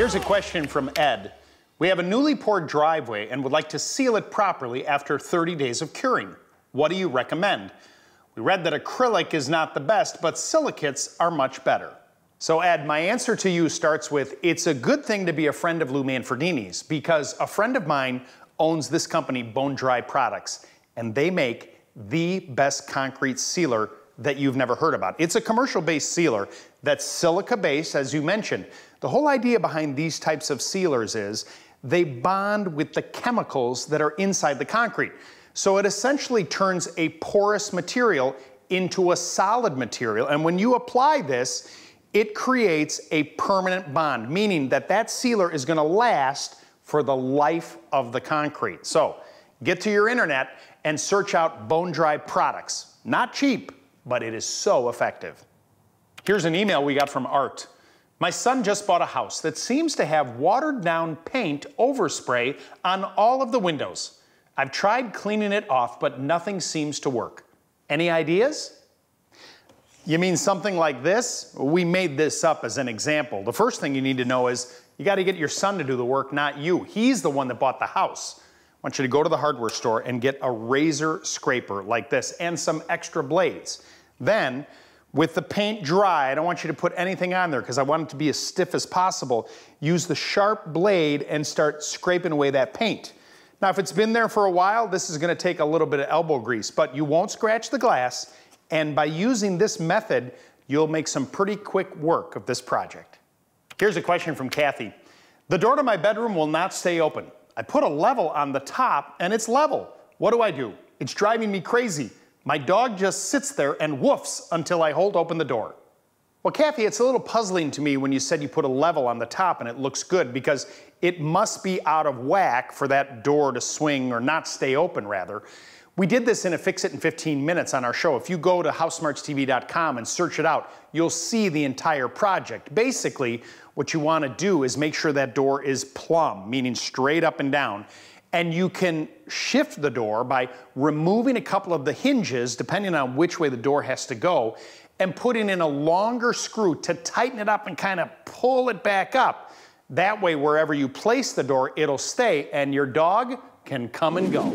Here's a question from Ed. We have a newly poured driveway and would like to seal it properly after 30 days of curing. What do you recommend? We read that acrylic is not the best, but silicates are much better. So Ed, my answer to you starts with, it's a good thing to be a friend of Lou Manfredini's because a friend of mine owns this company, Bone Dry Products, and they make the best concrete sealer that you've never heard about. It's a commercial-based sealer that's silica-based, as you mentioned. The whole idea behind these types of sealers is they bond with the chemicals that are inside the concrete. So it essentially turns a porous material into a solid material. And when you apply this, it creates a permanent bond, meaning that that sealer is gonna last for the life of the concrete. So get to your internet and search out bone dry products. Not cheap, but it is so effective. Here's an email we got from Art. My son just bought a house that seems to have watered down paint overspray on all of the windows. I've tried cleaning it off, but nothing seems to work. Any ideas? You mean something like this? We made this up as an example. The first thing you need to know is you got to get your son to do the work, not you. He's the one that bought the house. I want you to go to the hardware store and get a razor scraper like this and some extra blades. Then with the paint dry, I don't want you to put anything on there because I want it to be as stiff as possible. Use the sharp blade and start scraping away that paint. Now, if it's been there for a while, this is gonna take a little bit of elbow grease, but you won't scratch the glass, and by using this method, you'll make some pretty quick work of this project. Here's a question from Kathy. The door to my bedroom will not stay open. I put a level on the top and it's level. What do I do? It's driving me crazy. My dog just sits there and woofs until I hold open the door. Well, Kathy, it's a little puzzling to me when you said you put a level on the top and it looks good because it must be out of whack for that door to swing or not stay open, rather. We did this in a Fix It in 15 minutes on our show. If you go to housesmartstv.com and search it out, you'll see the entire project. Basically, what you want to do is make sure that door is plumb, meaning straight up and down, and you can shift the door by removing a couple of the hinges, depending on which way the door has to go, and putting in a longer screw to tighten it up and kind of pull it back up. That way, wherever you place the door, it'll stay, and your dog can come and go.